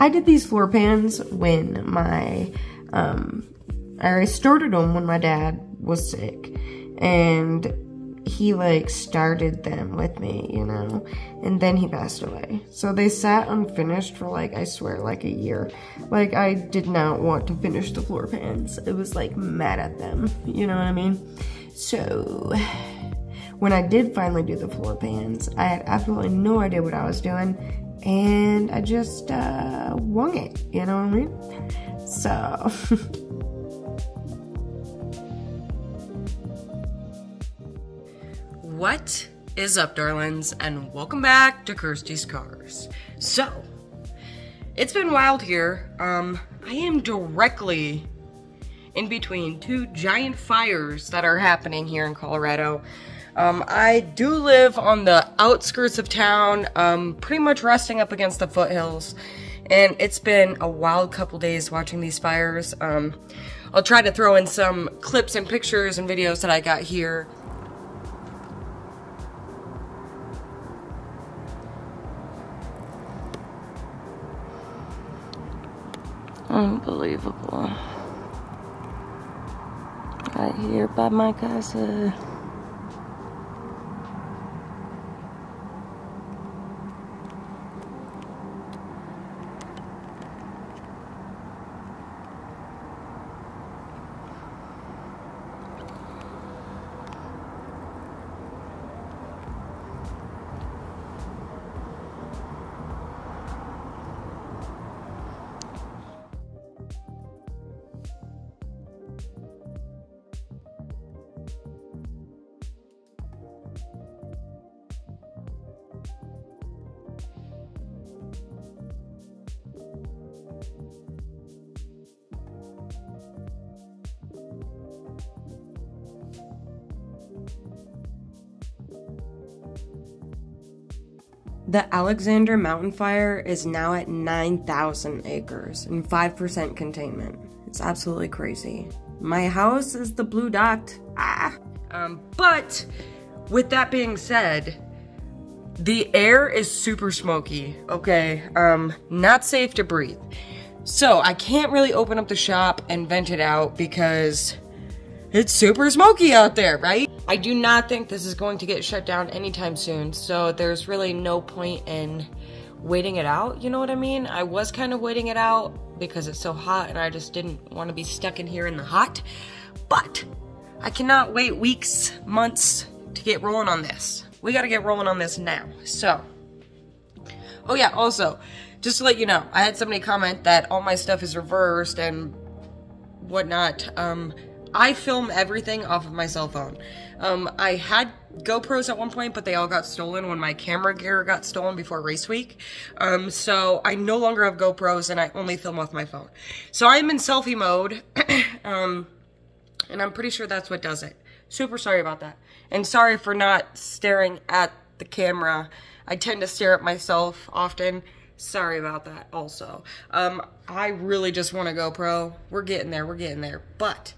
I did these floor pans when my, um, I started them when my dad was sick. And he like started them with me, you know, and then he passed away. So they sat unfinished for like, I swear, like a year. Like I did not want to finish the floor pans. It was like mad at them, you know what I mean? So when I did finally do the floor pans, I had absolutely no idea what I was doing and I just uh, wung it, you know what I mean? So. What is up, darlings, and welcome back to Kirstie's Karz. So, it's been wild here. Um, I am directly in between two giant fires that are happening here in Colorado. Um, I do live on the outskirts of town, um, pretty much resting up against the foothills, and it's been a wild couple days watching these fires. Um, I'll try to throw in some clips and pictures and videos that I got here Unbelievable. Right here by my casa. The Alexander Mountain Fire is now at 9,000 acres and 5% containment. It's absolutely crazy. My house is the blue dot. Ah. Um, but with that being said, the air is super smoky, okay? Um, not safe to breathe. So I can't really open up the shop and vent it out because it's super smoky out there, right? I do not think this is going to get shut down anytime soon, so there's really no point in waiting it out, you know what I mean? I was kind of waiting it out because it's so hot and I just didn't want to be stuck in here in the hot, but I cannot wait weeks, months to get rolling on this. We gotta get rolling on this now, so. Oh yeah, also, just to let you know, I had somebody comment that all my stuff is reversed and whatnot. Um, I film everything off of my cell phone. Um, I had GoPros at one point, but they all got stolen when my camera gear got stolen before race week. Um, so I no longer have GoPros and I only film off my phone. So I'm in selfie mode, um, and I'm pretty sure that's what does it. Super sorry about that. And sorry for not staring at the camera. I tend to stare at myself often. Sorry about that also. Um, I really just want a GoPro. We're getting there, we're getting there. But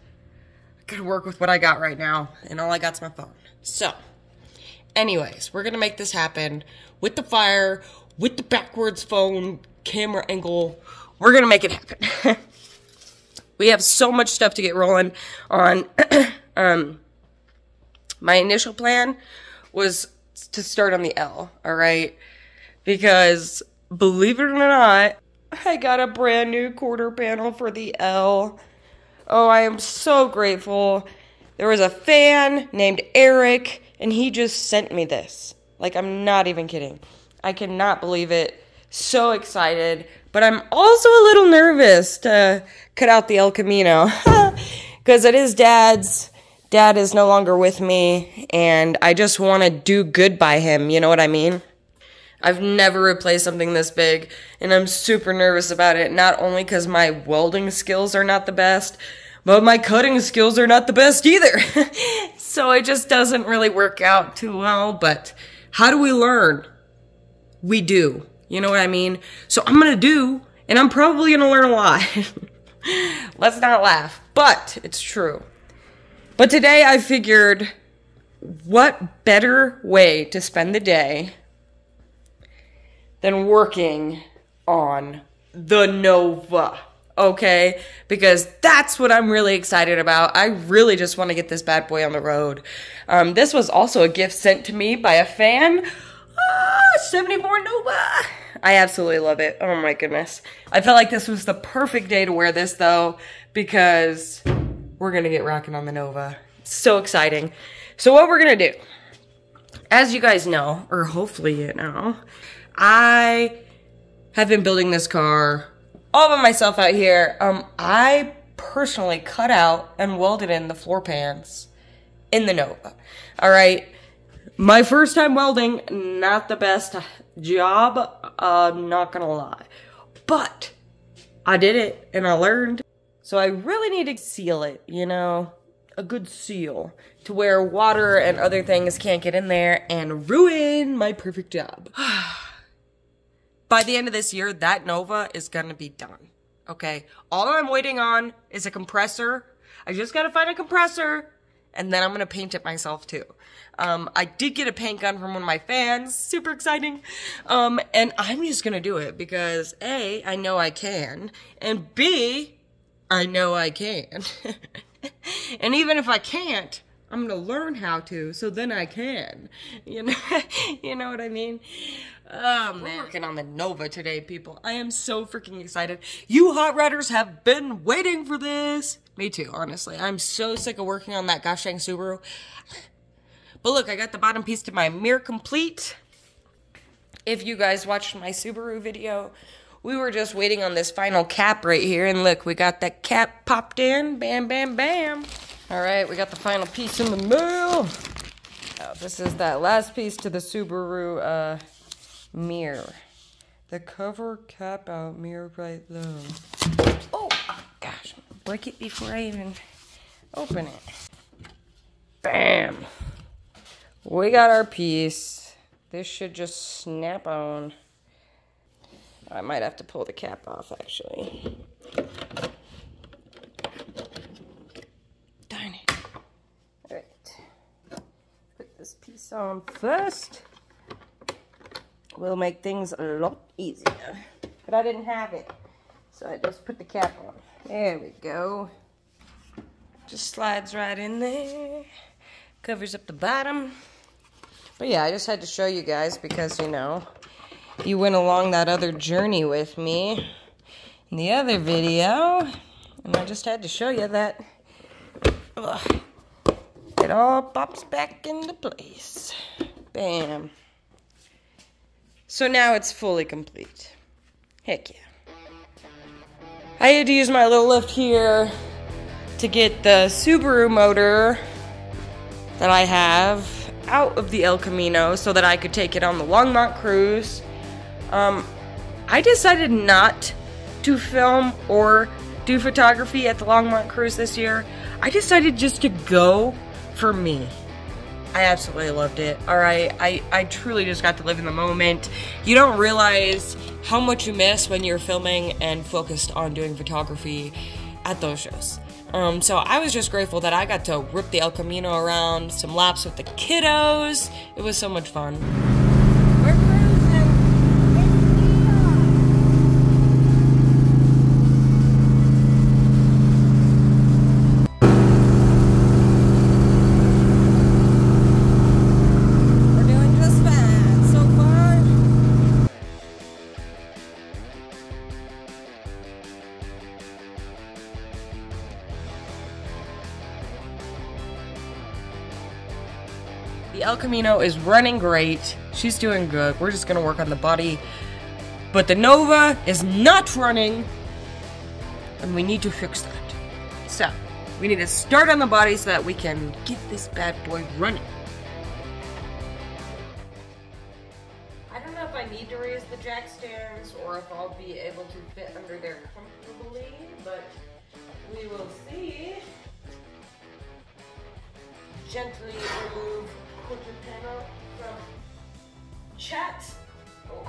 gotta work with what I got right now, and all I got's my phone. So, anyways, we're gonna make this happen with the fire, with the backwards phone camera angle. We're gonna make it happen. we have so much stuff to get rolling on. um, my initial plan was to start on the L, all right? Because believe it or not, I got a brand new quarter panel for the L. Oh, I am so grateful. There was a fan named Eric, and he just sent me this. Like, I'm not even kidding. I cannot believe it. So excited. But I'm also a little nervous to cut out the El Camino. Because it is dad's. Dad is no longer with me, and I just want to do good by him. You know what I mean? I've never replaced something this big, and I'm super nervous about it, not only because my welding skills are not the best, but my cutting skills are not the best either. so it just doesn't really work out too well, but how do we learn? We do. You know what I mean? So I'm gonna do, and I'm probably gonna learn a lot. Let's not laugh, but it's true. But today I figured, what better way to spend the day than working on the Nova. Okay, because that's what I'm really excited about. I really just want to get this bad boy on the road. Um, this was also a gift sent to me by a fan. Ah, 74 Nova. I absolutely love it. Oh my goodness. I felt like this was the perfect day to wear this though, because we're gonna get rocking on the Nova. So exciting. So what we're gonna do, as you guys know, or hopefully you know, I have been building this car all by myself out here. Um, I personally cut out and welded in the floor pans in the Nova. All right. My first time welding, not the best job, uh, not gonna lie. But I did it and I learned. So I really need to seal it, you know? A good seal to where water and other things can't get in there and ruin my perfect job. By the end of this year, that Nova is gonna be done. Okay? All I'm waiting on is a compressor. I just gotta find a compressor and then I'm gonna paint it myself too. Um, I did get a paint gun from one of my fans, super exciting. Um, and I'm just gonna do it because A, I know I can, and B, I know I can. and even if I can't, I'm gonna learn how to, so then I can. You know, you know what I mean? Oh man, We're working on the Nova today, people. I am so freaking excited. You hot rodders have been waiting for this. Me too, honestly. I'm so sick of working on that gosh dang Subaru. But look, I got the bottom piece to my mirror complete. If you guys watched my Subaru video, we were just waiting on this final cap right here. And look, we got that cap popped in. Bam, bam, bam. All right, we got the final piece in the mail. Oh, this is that last piece to the Subaru uh, mirror. The cover cap out mirror right low. Oh, oh gosh break it before I even open it. Bam! We got our piece. This should just snap on. I might have to pull the cap off, actually. Darn it. Alright. Put this on first. Will make things a lot easier. But I didn't have it. So I just put the cap on. There we go. Just slides right in there. Covers up the bottom. But yeah, I just had to show you guys because, you know, you went along that other journey with me in the other video. And I just had to show you that ugh, it all pops back into place. Bam. So now it's fully complete. Heck yeah. I had to use my little lift here to get the Subaru motor that I have out of the El Camino so that I could take it on the Longmont cruise. Um, I decided not to film or do photography at the Longmont cruise this year. I decided just to go for me. I absolutely loved it. All right, I, I truly just got to live in the moment. You don't realize how much you miss when you're filming and focused on doing photography at those shows. Um, so I was just grateful that I got to rip the El Camino around, some laps with the kiddos. It was so much fun. Camino is running great. She's doing good. We're just gonna work on the body. But the Nova is not running. And we need to fix that. So, we need to start on the body so that we can get this bad boy running. I don't know if I need to raise the jack stands or if I'll be able to fit under there comfortably, but we will see. Gently remove put your panel from chat. Oh.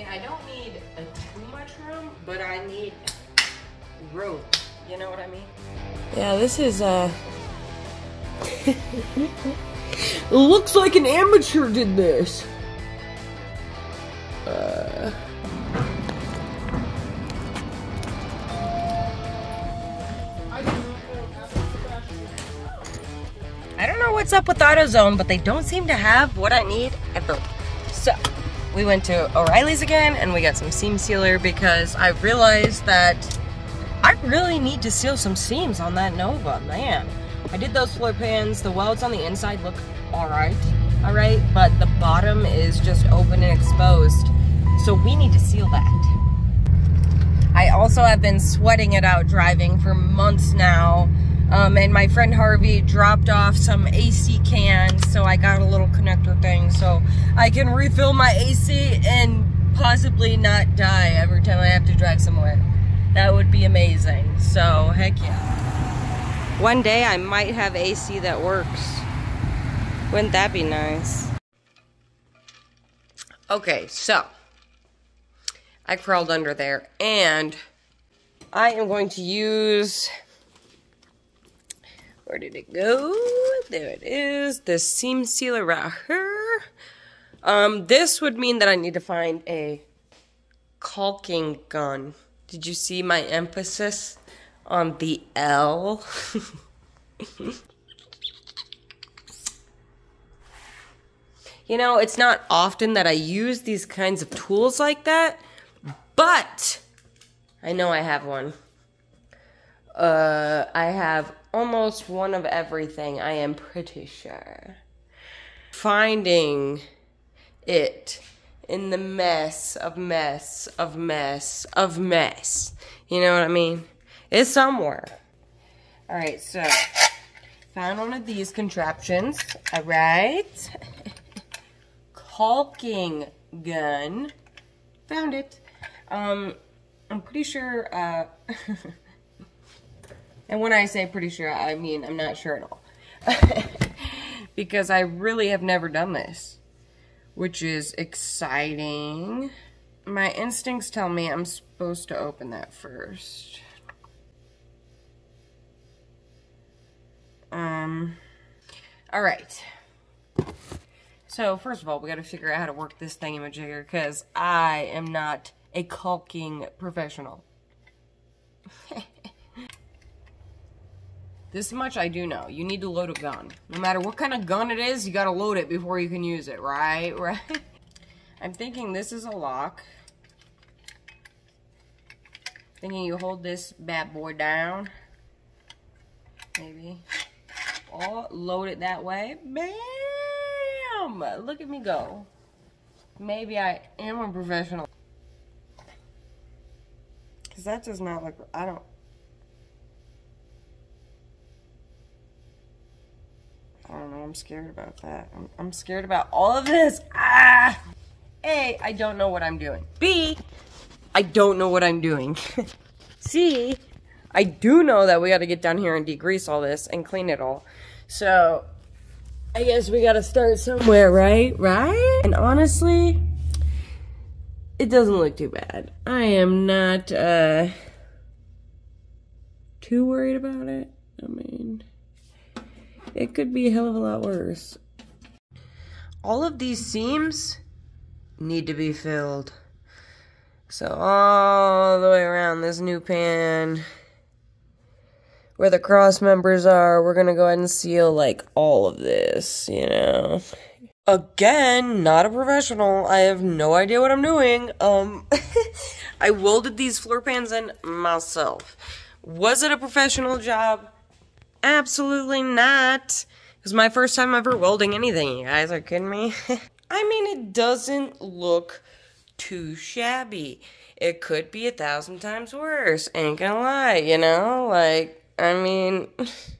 mean, I don't need a, too much room, but I need room. You know what I mean? Yeah, this is, uh... Looks like an amateur did this. Uh... I don't know what's up with AutoZone, but they don't seem to have what I need. We went to O'Reilly's again and we got some seam sealer because I realized that I really need to seal some seams on that Nova, man. I did those floor pans, the welds on the inside look alright, alright, but the bottom is just open and exposed. So we need to seal that. I also have been sweating it out driving for months now um, and my friend Harvey dropped off some AC cans, so I got a little connector thing so I can refill my AC and possibly not die every time I have to drive somewhere. That would be amazing. So, heck yeah. One day I might have AC that works. Wouldn't that be nice? Okay, so I crawled under there and I am going to use where did it go? There it is. The seam sealer right here. Um, this would mean that I need to find a caulking gun. Did you see my emphasis on the L? you know, it's not often that I use these kinds of tools like that, but I know I have one. Uh, I have almost one of everything, I am pretty sure. Finding it in the mess of mess of mess of mess. You know what I mean? It's somewhere. Alright, so found one of these contraptions. Alright. Caulking gun. Found it. Um, I'm pretty sure, uh, And when I say pretty sure, I mean I'm not sure at all. because I really have never done this. Which is exciting. My instincts tell me I'm supposed to open that first. Um, all right. So first of all, we got to figure out how to work this thingamajigger because I am not a caulking professional. This much I do know. You need to load a gun. No matter what kind of gun it is, you gotta load it before you can use it, right? Right? I'm thinking this is a lock. Thinking you hold this bad boy down. Maybe. Or load it that way. Bam! Look at me go. Maybe I am a professional. Because that does not look... I don't... I don't know. I'm scared about that. I'm, I'm scared about all of this. Ah! A, I don't know what I'm doing. B, I don't know what I'm doing. C, I do know that we got to get down here and degrease all this and clean it all. So, I guess we got to start somewhere, right? Right? And honestly, it doesn't look too bad. I am not, uh, too worried about it. I mean it could be a hell of a lot worse. All of these seams need to be filled. So all the way around this new pan, where the cross members are, we're gonna go ahead and seal like all of this, you know. Again, not a professional. I have no idea what I'm doing. Um, I welded these floor pans in myself. Was it a professional job? Absolutely not. It was my first time ever welding anything, you guys are kidding me? I mean, it doesn't look too shabby. It could be a thousand times worse, ain't gonna lie, you know? Like, I mean,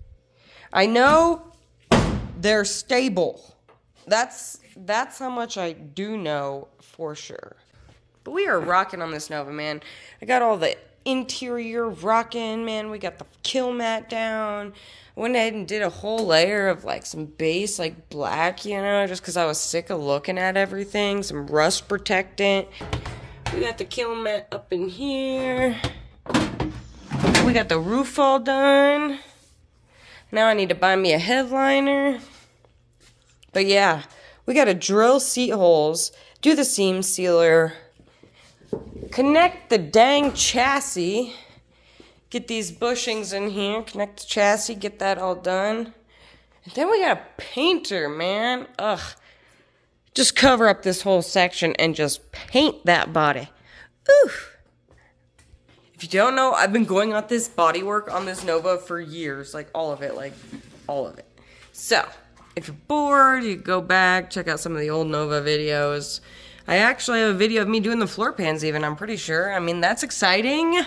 I know they're stable. That's that's how much I do know for sure. But we are rocking on this Nova, man. I got all the interior rocking, man. We got the Kilmat down. went ahead and did a whole layer of like some base, like black, you know, just because I was sick of looking at everything. Some rust protectant. We got the Kilmat up in here. we got the roof all done. Now I need to buy me a headliner. But yeah, we got to drill seat holes, do the seam sealer, connect the dang chassis, get these bushings in here, connect the chassis, get that all done. And then we got a painter, man. Ugh. Just cover up this whole section and just paint that body. Oof. If you don't know, I've been going on this body work on this Nova for years. Like, all of it. Like, all of it. So, if you're bored, you go back, check out some of the old Nova videos. I actually have a video of me doing the floor pans even, I'm pretty sure. I mean, that's exciting.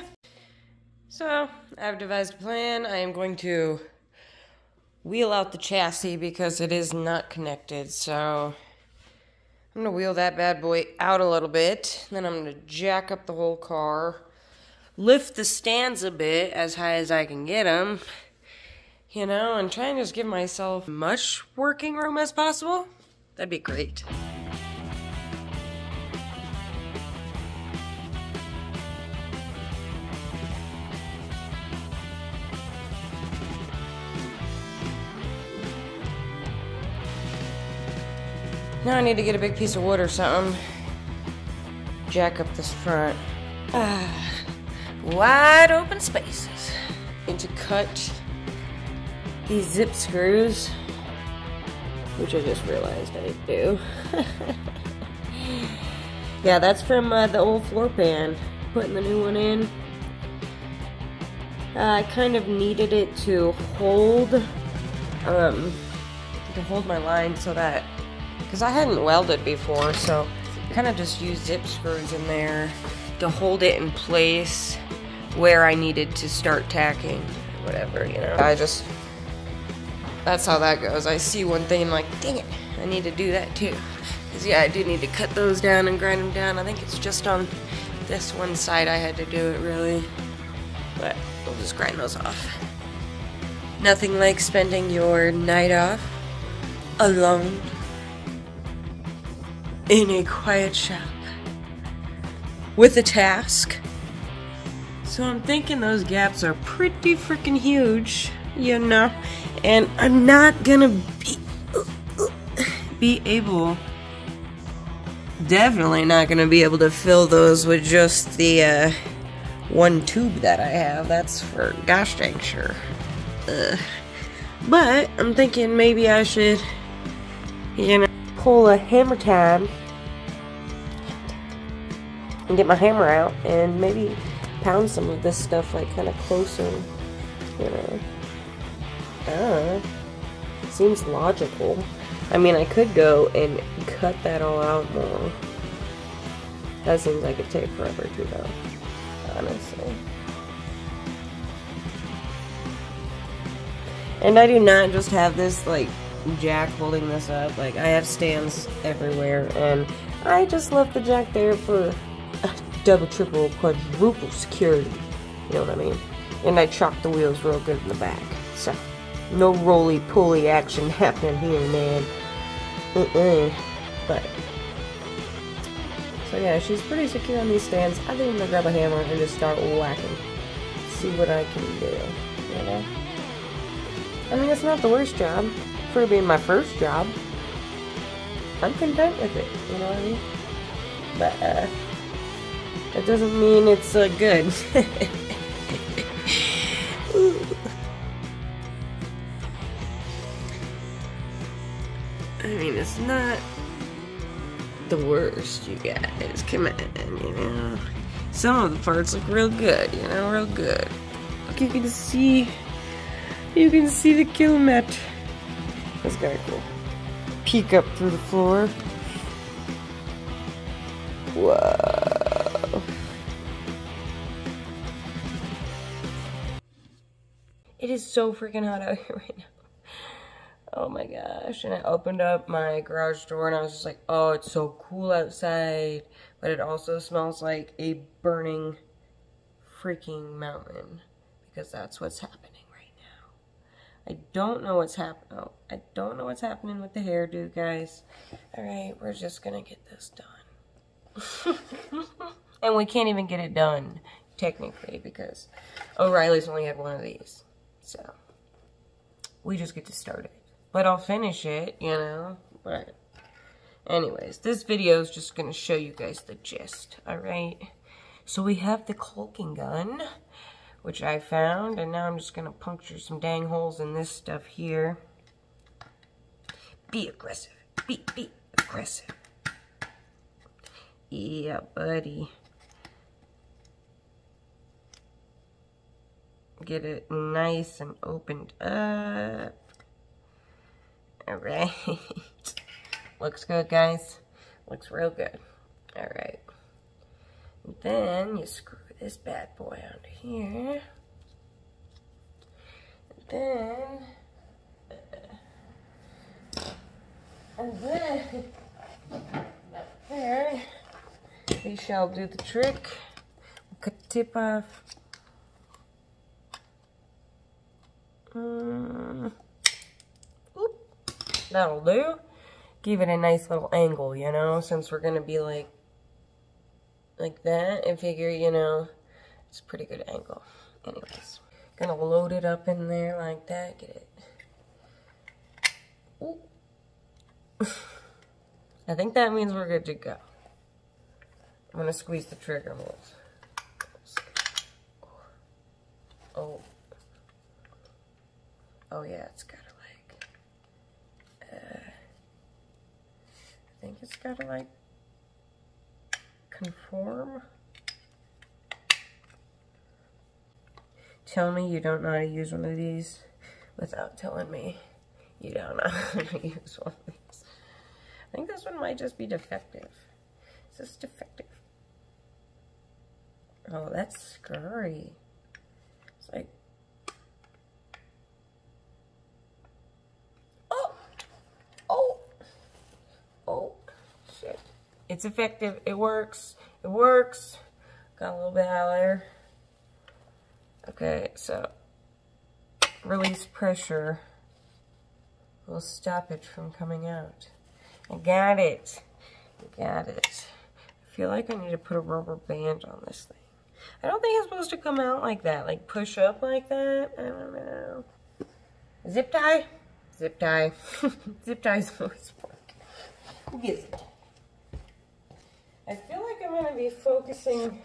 So, I've devised a plan. I am going to wheel out the chassis because it is not connected. So, I'm going to wheel that bad boy out a little bit. Then I'm going to jack up the whole car lift the stands a bit as high as I can get them, you know, and try and just give myself as much working room as possible. That'd be great. Now I need to get a big piece of wood or something. Jack up this front. Wide open spaces. And to cut these zip screws, which I just realized I do. yeah, that's from uh, the old floor pan. Putting the new one in. Uh, I kind of needed it to hold, um, to hold my line so that, because I hadn't welded before, so kind of just used zip screws in there to hold it in place where I needed to start tacking, whatever, you know. I just, that's how that goes. I see one thing, I'm like, dang it, I need to do that too. Because, yeah, I do need to cut those down and grind them down. I think it's just on this one side I had to do it, really. But we'll just grind those off. Nothing like spending your night off alone in a quiet shop with a task so I'm thinking those gaps are pretty freaking huge, you know, and I'm not gonna be be able, definitely not gonna be able to fill those with just the uh, one tube that I have. That's for gosh dang sure. Uh, but I'm thinking maybe I should, you know, pull a hammer time and get my hammer out and maybe pound some of this stuff like kind of closer, you know. Uh, seems logical. I mean, I could go and cut that all out more. That seems like it'd take forever to though, honestly. And I do not just have this, like, jack holding this up. Like, I have stands everywhere, and I just left the jack there for double, triple, quadruple security. You know what I mean? And I chopped the wheels real good in the back. So, no roly-poly action happening here, man. Uh-uh. But, so yeah, she's pretty secure on these stands. I think I'm gonna grab a hammer and just start whacking. See what I can do, you know? I mean, it's not the worst job. For being my first job. I'm content with it, you know what I mean? But, uh, that doesn't mean it's uh, good. I mean, it's not the worst, you guys. Come on, you know. Some of the parts look real good, you know, real good. Look, you can see, you can see the Kilmat. That's kind of cool. Peek up through the floor. Whoa. Is so freaking hot out here right now. Oh my gosh. And I opened up my garage door and I was just like, oh, it's so cool outside. But it also smells like a burning freaking mountain. Because that's what's happening right now. I don't know what's happening. Oh, I don't know what's happening with the hairdo, guys. Alright, we're just gonna get this done. and we can't even get it done technically, because O'Reilly's only had one of these. So, we just get to start it. But I'll finish it, you know, but anyways, this video is just going to show you guys the gist, alright? So we have the caulking gun, which I found, and now I'm just going to puncture some dang holes in this stuff here. Be aggressive. Be, be aggressive. Yeah, buddy. Get it nice and opened up. Alright. Looks good, guys. Looks real good. Alright. Then you screw this bad boy onto here. Uh, and then... And then... There. We shall do the trick. cut the tip off. Mm. Oop. That'll do. Give it a nice little angle, you know, since we're going to be like, like that. I figure, you know, it's a pretty good angle. Anyways, gonna load it up in there like that. Get it. I think that means we're good to go. I'm gonna squeeze the trigger holes. Oh. Oh yeah, it's gotta like, uh, I think it's gotta like conform. Tell me you don't know how to use one of these without telling me you don't know how to use one of these. I think this one might just be defective. Is this defective? Oh, that's scurry. It's like It's effective. It works. It works. Got a little bit out there. Okay, so release pressure will stop it from coming out. I got it. I got it. I feel like I need to put a rubber band on this thing. I don't think it's supposed to come out like that. Like push up like that. I don't know. Zip tie? Zip tie. Zip ties always work. Gets it? I feel like I'm going to be focusing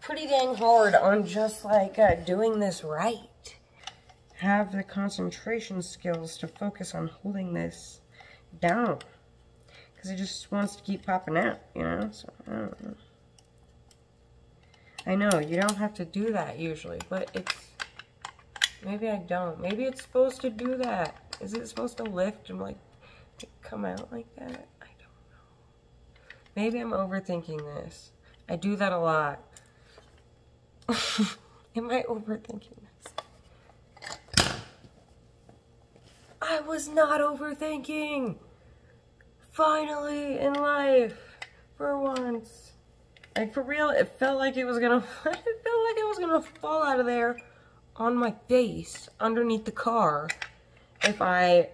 pretty dang hard on just like uh, doing this right. Have the concentration skills to focus on holding this down. Because it just wants to keep popping out, you know? So, I don't know. I know, you don't have to do that usually, but it's... Maybe I don't. Maybe it's supposed to do that. Is it supposed to lift and like come out like that? Maybe I'm overthinking this. I do that a lot. Am I overthinking this? I was not overthinking. Finally in life. For once. Like for real, it felt like it was gonna it felt like it was gonna fall out of there on my face underneath the car if I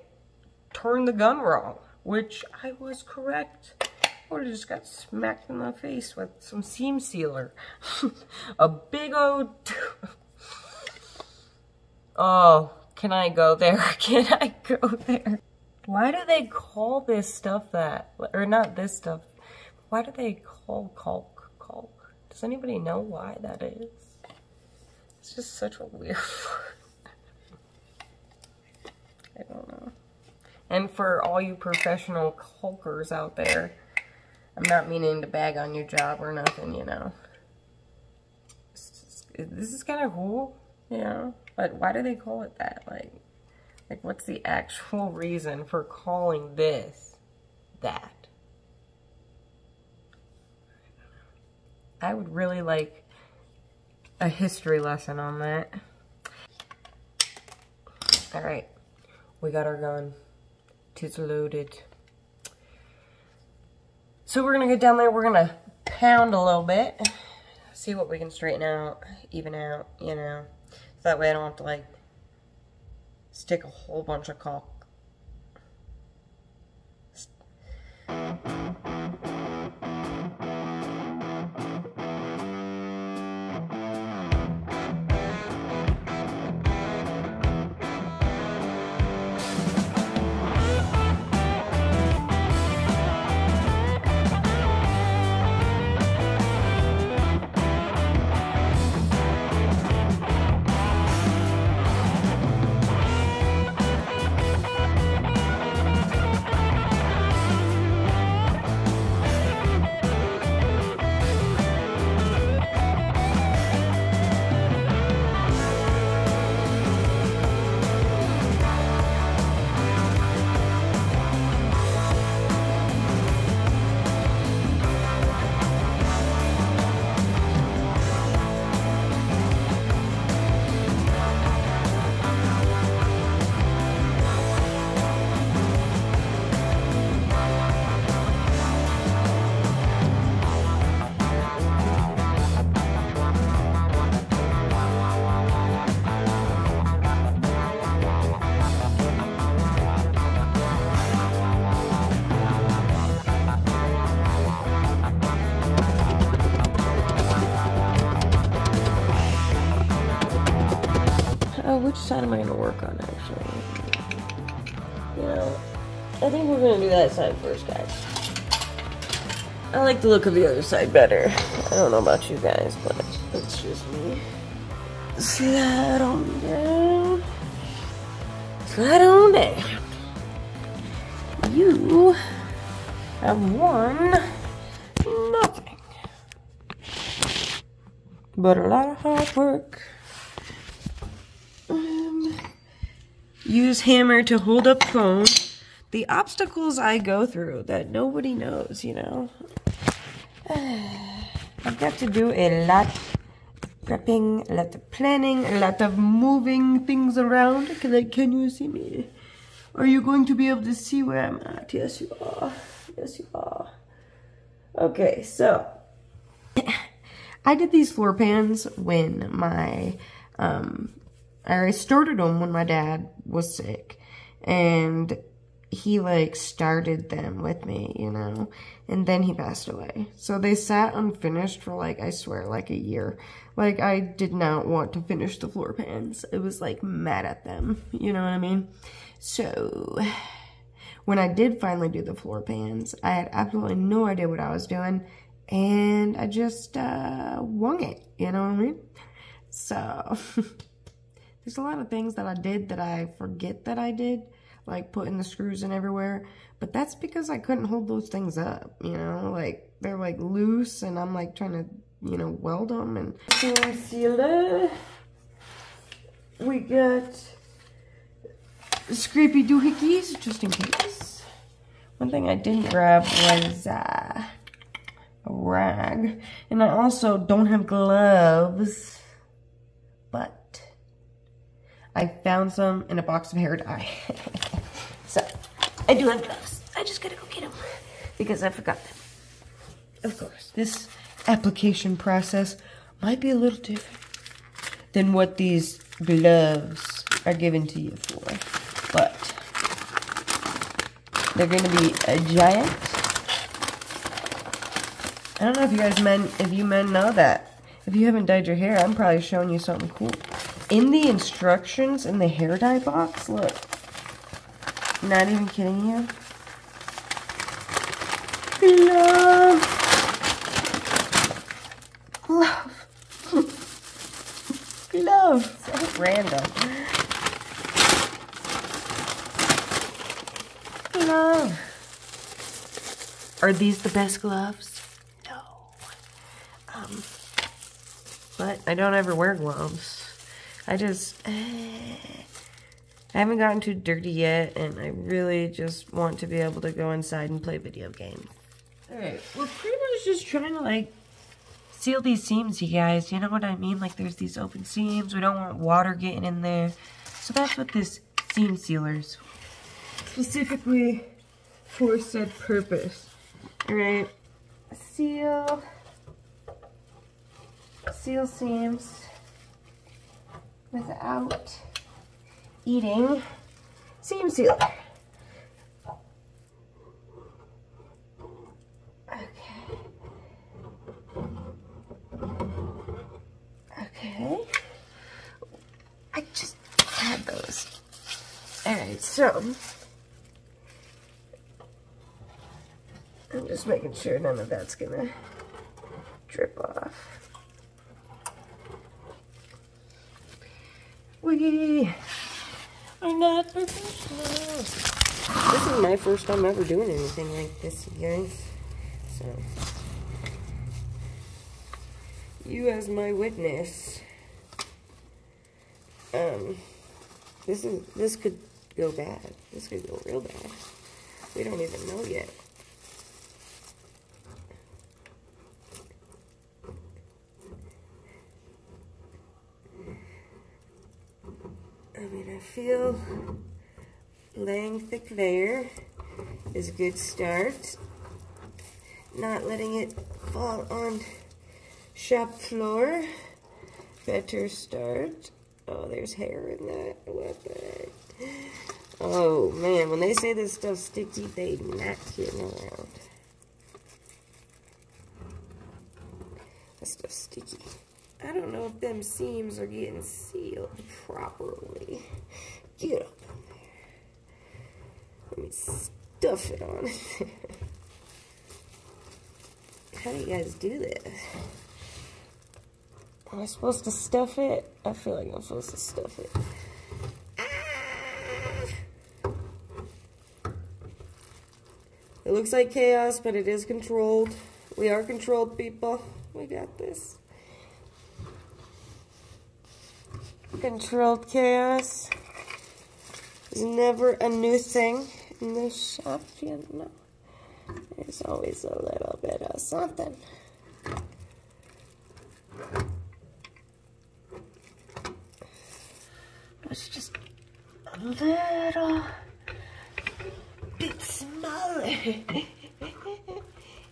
turned the gun wrong, which I was correct or just got smacked in the face with some seam sealer. a big old... oh, can I go there? Can I go there? Why do they call this stuff that? Or not this stuff. Why do they call caulk caulk? Does anybody know why that is? It's just such a weird. I don't know. And for all you professional caulkers out there, I'm not meaning to bag on your job or nothing, you know. This is kind of cool, you know. But why do they call it that? Like, like what's the actual reason for calling this that? I would really like a history lesson on that. Alright, we got our gun. It's loaded. So we're going to go down there, we're to pound a little bit, see what we can straighten out, even out, you know. So that way I don't have to like stick a whole bunch of caulk we're gonna do that side first, guys. I like the look of the other side better. I don't know about you guys, but it's just me. Slide on down. Slide on down. You have won nothing. But a lot of hard work. Um, use hammer to hold up phone. The obstacles I go through that nobody knows, you know. I've got to do a lot prepping, a lot of planning, a lot of moving things around. Can, I, can you see me? Are you going to be able to see where I'm at? Yes, you are. Yes, you are. Okay, so I did these floor pans when my, um, I started them when my dad was sick. And he like started them with me, you know, and then he passed away. So they sat unfinished for like, I swear, like a year. Like I did not want to finish the floor pans. I was like mad at them, you know what I mean? So when I did finally do the floor pans, I had absolutely no idea what I was doing and I just uh, wung it, you know what I mean? So there's a lot of things that I did that I forget that I did like putting the screws in everywhere. But that's because I couldn't hold those things up, you know, like they're like loose and I'm like trying to, you know, weld them and sealer. We got scrapey doohickeys just in case. One thing I didn't grab was uh, a rag. And I also don't have gloves, but I found some in a box of hair dye. So, I do have gloves. I just gotta go get them because I forgot them. Of course, this application process might be a little different than what these gloves are given to you for. But they're gonna be a giant. I don't know if you guys men, if you men know that. If you haven't dyed your hair, I'm probably showing you something cool. In the instructions in the hair dye box, look, not even kidding you. Love. Love. Love. So random. Love. Are these the best gloves? No. Um, but I don't ever wear gloves. I just... Eh. I haven't gotten too dirty yet, and I really just want to be able to go inside and play video games. Alright, we're pretty much just trying to, like, seal these seams, you guys. You know what I mean? Like, there's these open seams. We don't want water getting in there. So that's what this seam sealer's specifically for said purpose. Alright, seal, seal seams without eating seam sealer. Okay. Okay. I just had those. Alright, so I'm just making sure none of that's gonna drip off. We are not professional. This is my first time ever doing anything like this, you guys. So, you as my witness. Um, this is this could go bad. This could go real bad. We don't even know yet. Feel laying thick layer is a good start. Not letting it fall on shop floor. Better start. Oh, there's hair in that. What the heck? Oh, man, when they say this stuff's sticky, they not kidding around. That stuff's sticky. I don't know if them seams are getting sealed properly. Get up in there. Let me stuff it on. How do you guys do this? Am I supposed to stuff it? I feel like I'm supposed to stuff it. Ah! It looks like chaos, but it is controlled. We are controlled, people. We got this. Controlled chaos is never a new thing in this shop, you know. There's always a little bit of something. It's just a little bit smaller.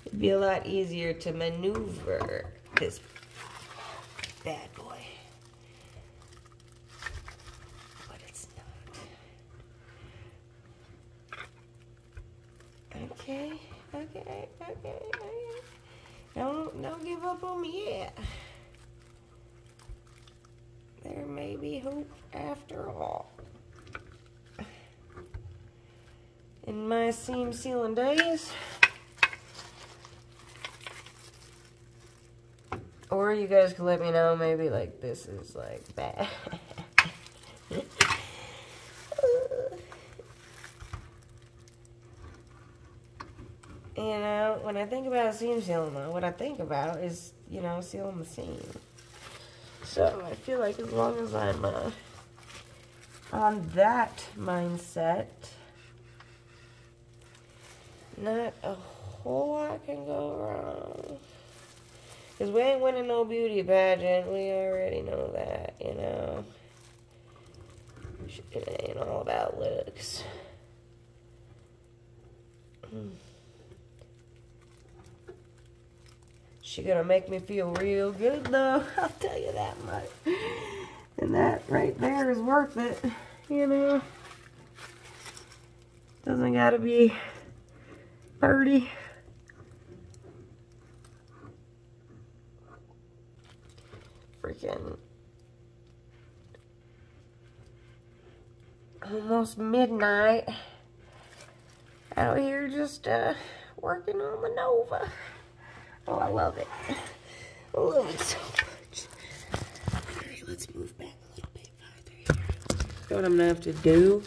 It'd be a lot easier to maneuver this bad boy. But it's not. Okay, okay, okay. Don't, don't give up on me yet. There may be hope after all. In my seam sealing days. Or you guys can let me know maybe like this is like bad. you know, when I think about seam sealing though, what I think about is, you know, sealing the seam. So I feel like as long as I'm uh, on that mindset, not a whole lot can go wrong. Because we ain't winning no beauty pageant. We already know that, you know. It ain't all about looks. She gonna make me feel real good though, I'll tell you that much. And that right there is worth it, you know. Doesn't gotta be pretty. Freaking almost midnight out here just uh, working on the Nova. Oh, I love it. I love it so much. Alright, let's move back a little bit farther here. You know what I'm gonna have to do?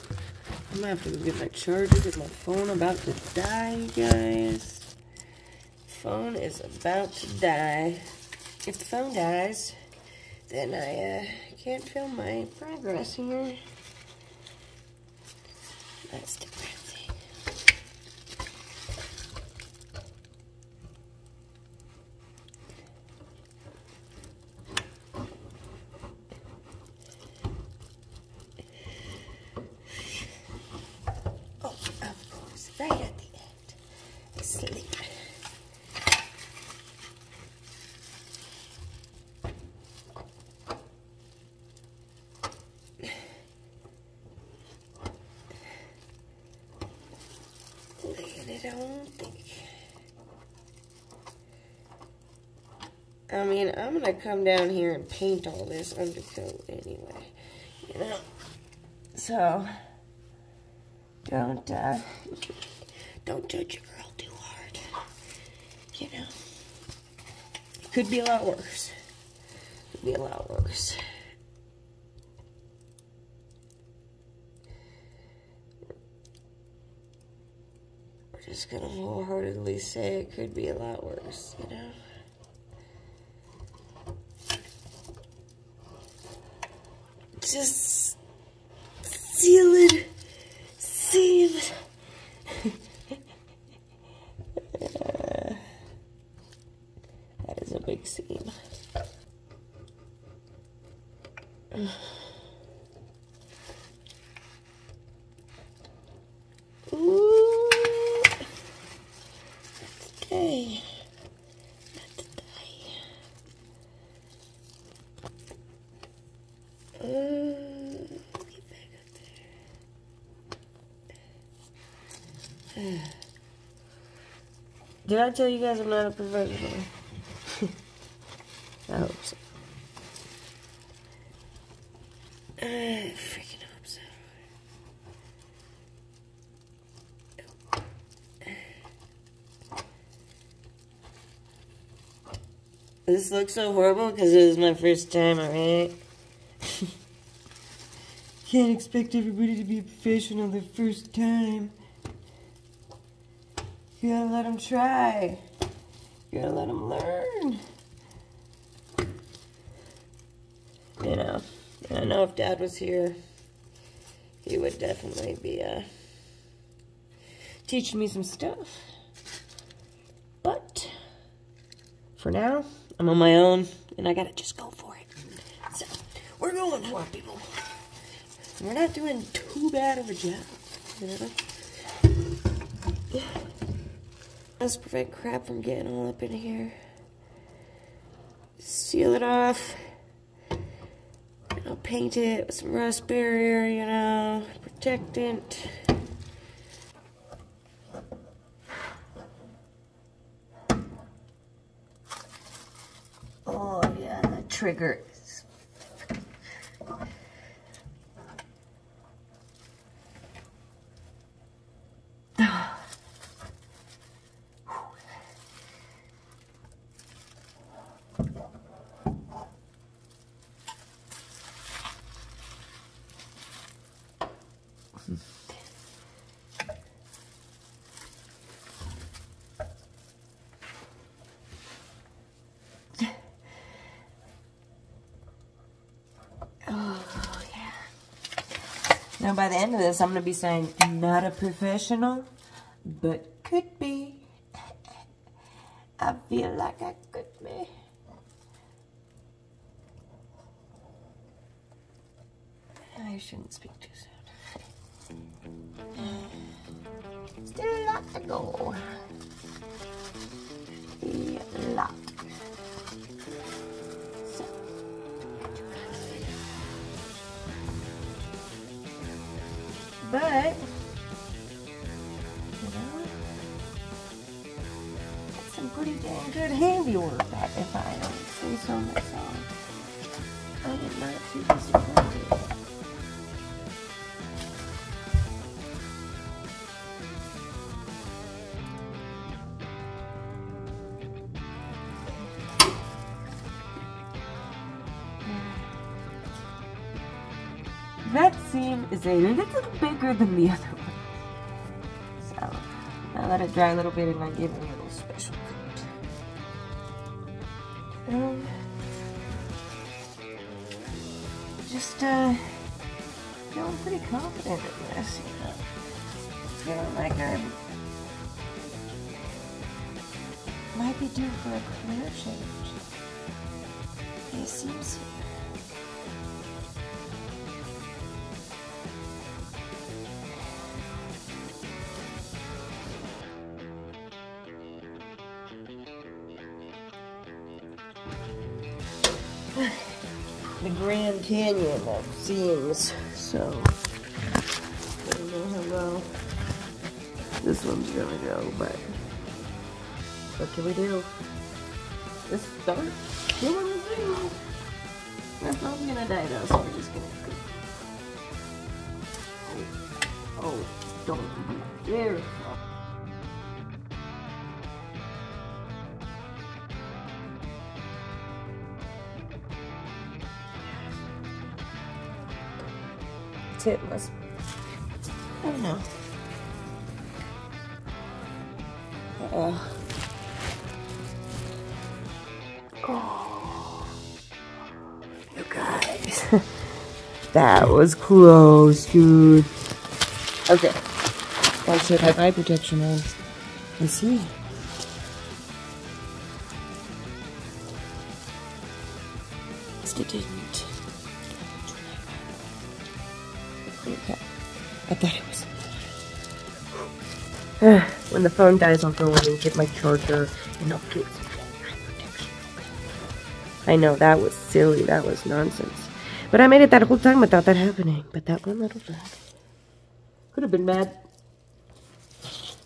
I'm gonna have to go get my charger because my phone about to die, you guys. Phone is about to die. If the phone dies, then I uh, can't film my progress here. Oh, It on thick. I mean, I'm gonna come down here and paint all this undercoat anyway, you know. So, don't uh, don't judge a girl too hard. You know, it could be a lot worse. Could be a lot worse. We're just gonna wholeheartedly say it could be a lot worse. You know. Did I tell you guys I'm not a professional? I hope so. I freaking hope so. This looks so horrible because it was my first time, alright? Can't expect everybody to be professional the first time. You gotta let them try. You gotta let them learn. You know, I know if Dad was here, he would definitely be uh, teaching me some stuff. But for now, I'm on my own, and I gotta just go for it. So, we're going for it, people. We're not doing too bad of a job, you know? Let's prevent crap from getting all up in here. Seal it off. I'll paint it with some rust barrier, you know, protectant. Oh yeah, triggers. Oh, Now, by the end of this, I'm going to be saying, not a professional, but could be. I feel like I some pretty dang good handiwork, that- if I say so myself. I am not too disappointed. That seam is a little bigger than the other one. So, I let it dry a little bit and I give it in this, you know. Feeling like I might be due for a career change. It seems the Grand Canyon of so this one's gonna go, but what can we do? Start doing the thing. That's not gonna die though, so we're just gonna Oh, oh don't be there. tip must. I don't know. Uh, oh, you guys, that was close, dude. Okay, I should have eye protection on. Let's see. When the phone dies, I'll go in and get my charger and I'll get some protection. I know that was silly. That was nonsense. But I made it that whole time without that happening. But that one little bit. Could have been mad.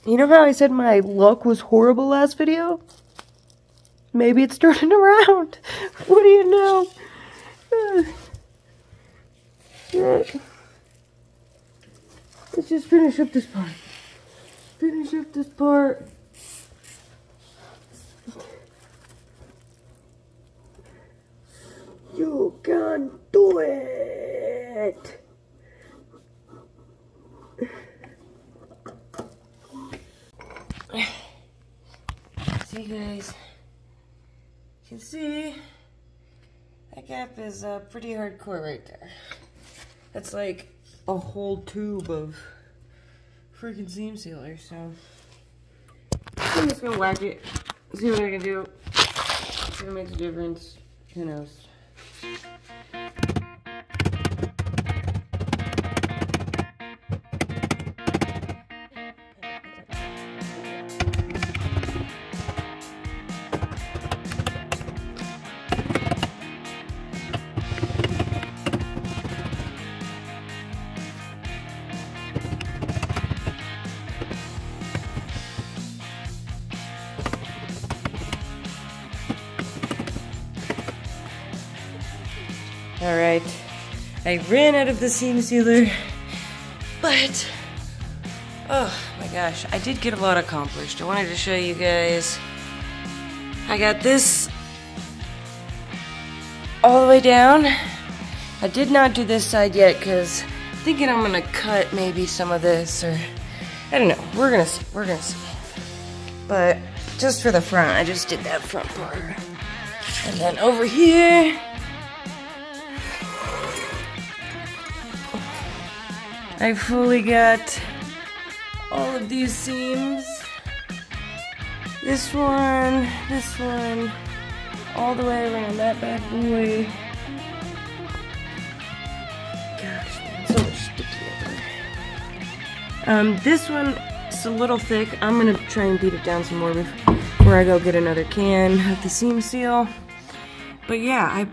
You know how I said my luck was horrible last video? Maybe it's turning around. What do you know? Let's just finish up this part finish up this part. You can do it! See guys, you can see that gap is uh, pretty hardcore right there. That's like a whole tube of freaking seam sealer, so I'm just gonna whack it, see what I can do. If it makes a difference, who knows. I ran out of the seam sealer, but oh my gosh, I did get a lot accomplished. I wanted to show you guys. I got this all the way down. I did not do this side yet because thinking I'm gonna cut maybe some of this or I don't know. We're gonna see. We're gonna see. But just for the front, I just did that front part. And then over here, I fully got all of these seams. This one, this one, all the way around that bad boy. Gosh, man, so much stickier. Um, this one is a little thick. I'm gonna try and beat it down some more before I go get another can of the seam seal. But yeah, I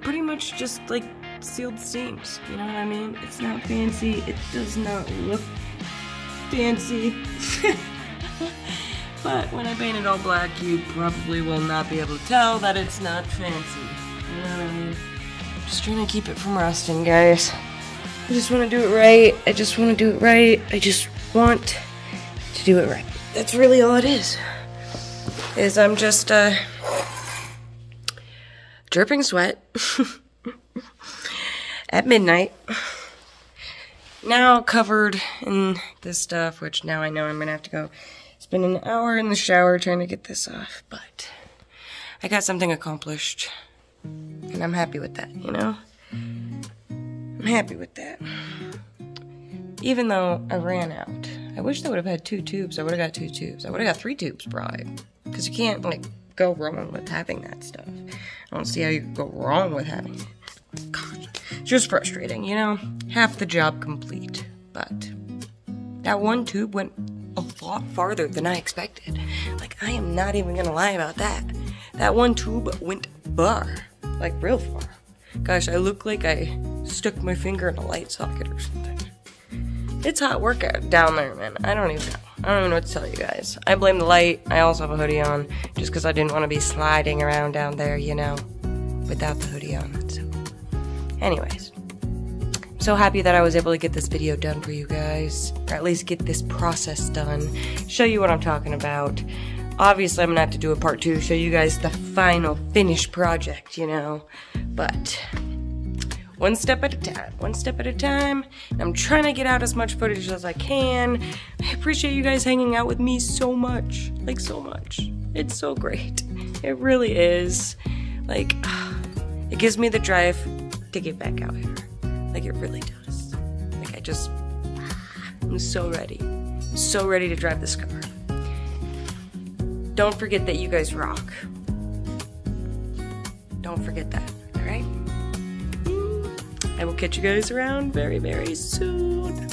pretty much just like sealed seams. You know what I mean? It's not fancy. It does not look fancy. but when I paint it all black, you probably will not be able to tell that it's not fancy. You know what I mean? I'm just trying to keep it from rusting, guys. I just want to do it right. I just want to do it right. I just want to do it right. That's really all it is. Is I'm just uh dripping sweat. at midnight. Now covered in this stuff, which now I know I'm gonna have to go spend an hour in the shower trying to get this off, but I got something accomplished. And I'm happy with that, you know? I'm happy with that. Even though I ran out. I wish I would have had two tubes. I would have got two tubes. I would have got three tubes, probably. Because you can't, like, go wrong with having that stuff. I don't see how you could go wrong with having it. Gosh, just frustrating, you know? Half the job complete, but that one tube went a lot farther than I expected. Like, I am not even gonna lie about that. That one tube went far, like real far. Gosh, I look like I stuck my finger in a light socket or something. It's hot workout down there, man. I don't even know. I don't even know what to tell you guys. I blame the light. I also have a hoodie on just because I didn't want to be sliding around down there, you know, without the hoodie on. So Anyways, I'm so happy that I was able to get this video done for you guys, or at least get this process done, show you what I'm talking about. Obviously, I'm gonna have to do a part two, show you guys the final finished project, you know, but one step at a time, one step at a time. I'm trying to get out as much footage as I can. I appreciate you guys hanging out with me so much, like so much. It's so great. It really is. Like, it gives me the drive to get back out here. Like it really does. Like I just, I'm so ready. So ready to drive this car. Don't forget that you guys rock. Don't forget that, alright? I will catch you guys around very, very soon.